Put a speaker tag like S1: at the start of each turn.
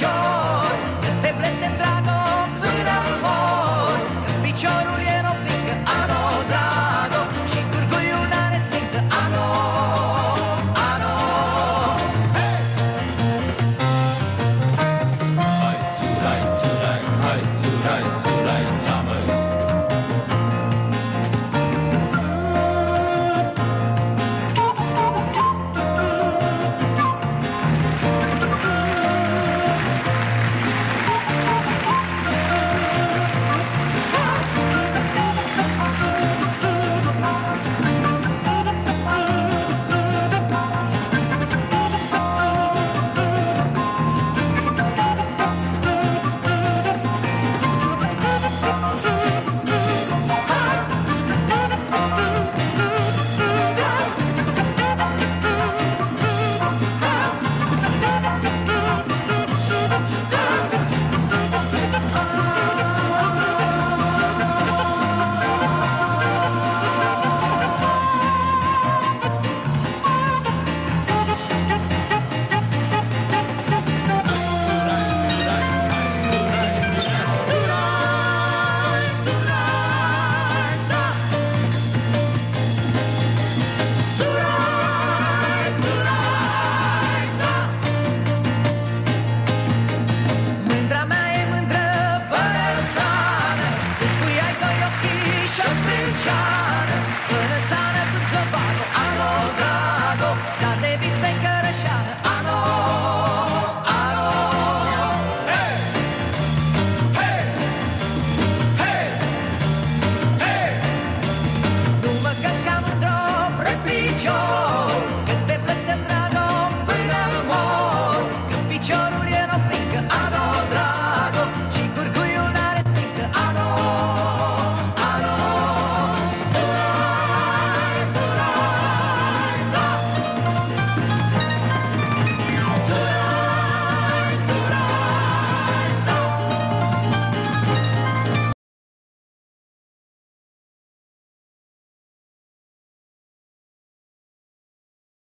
S1: picior țăranșană Pânățană până să vadă Ano, drago, dar de vițe cărășană Ano, ano Hey! Hey! Hey! Hey! Nu mă căcam într-o